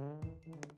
Mm-hmm.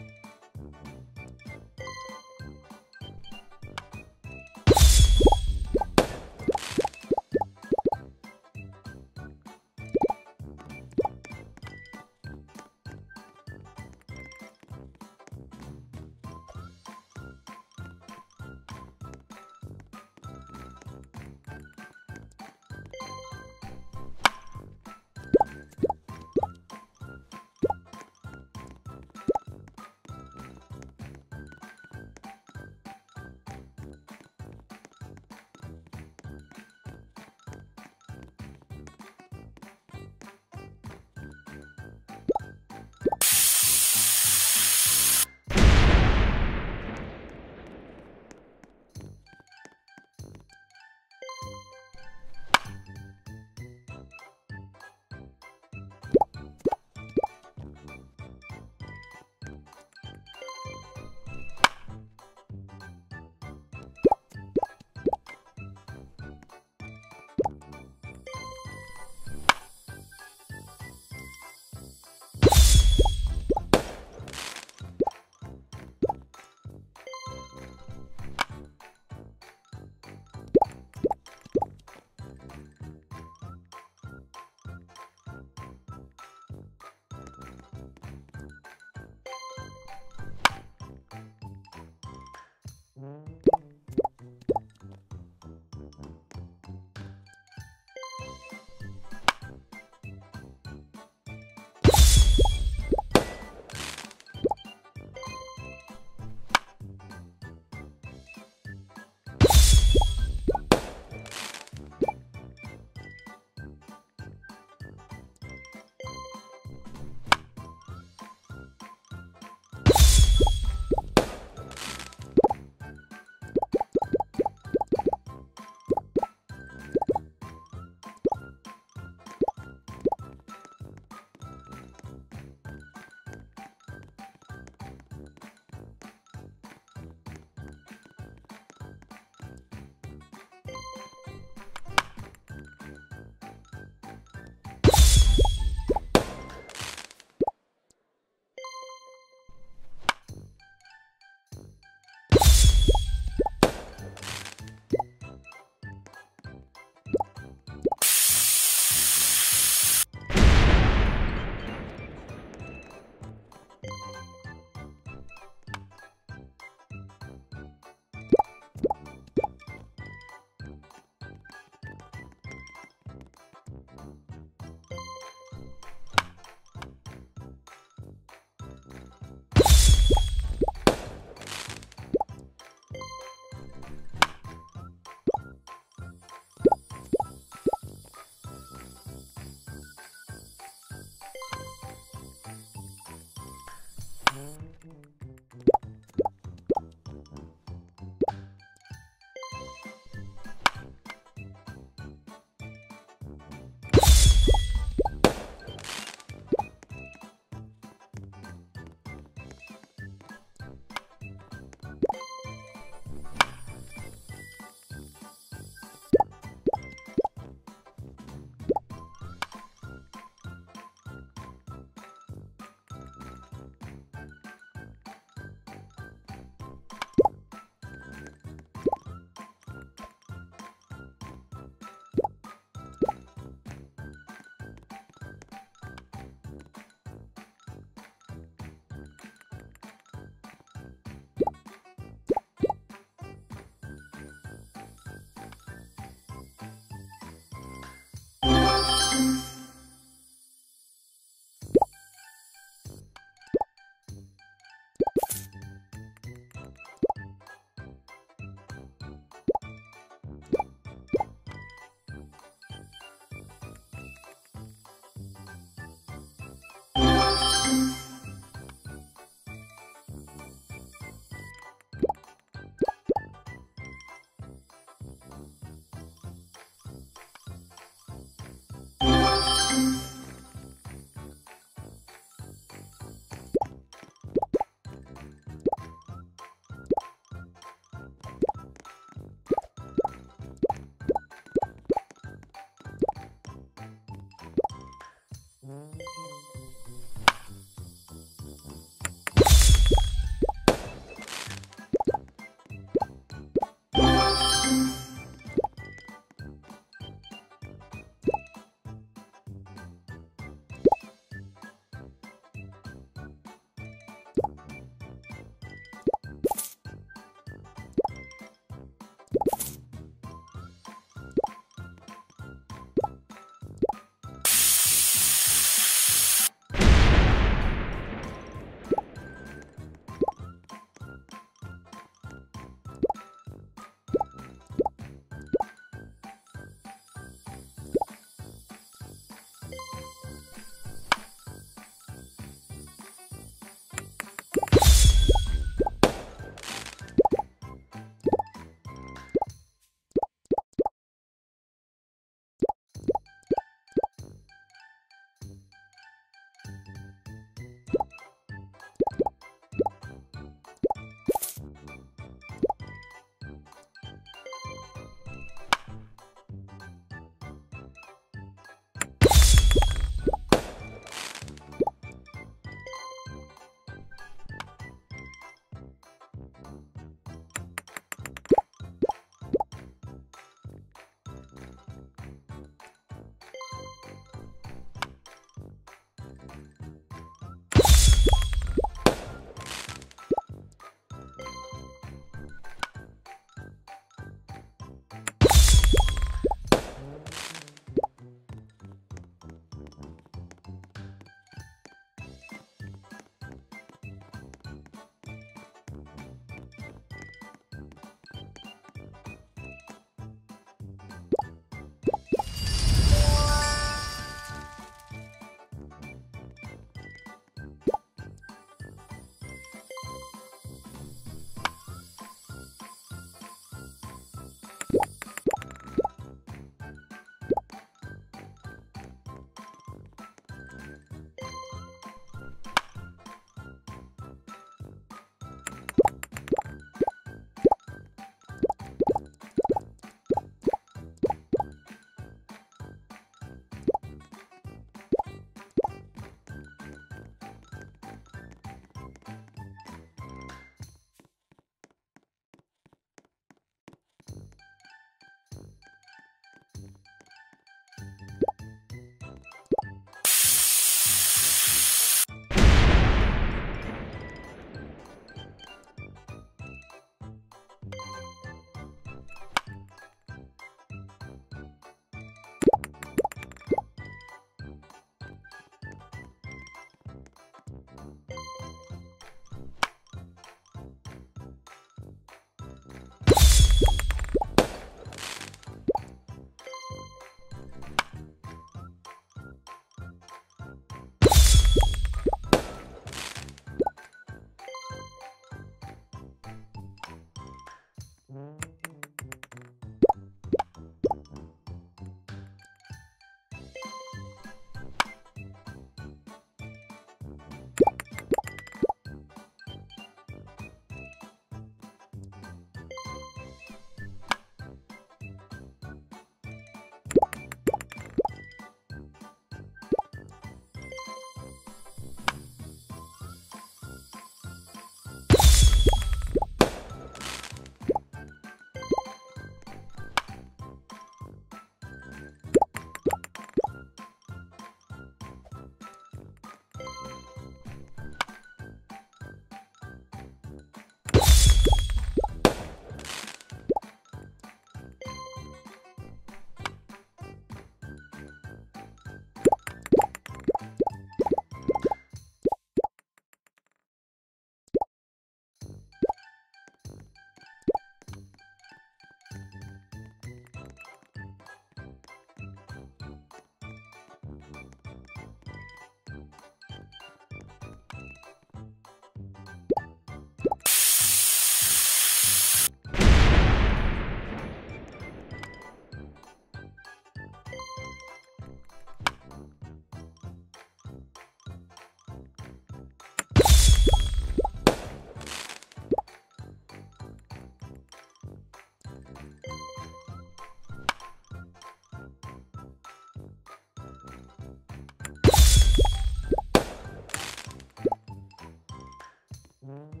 Mm-hmm.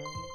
음.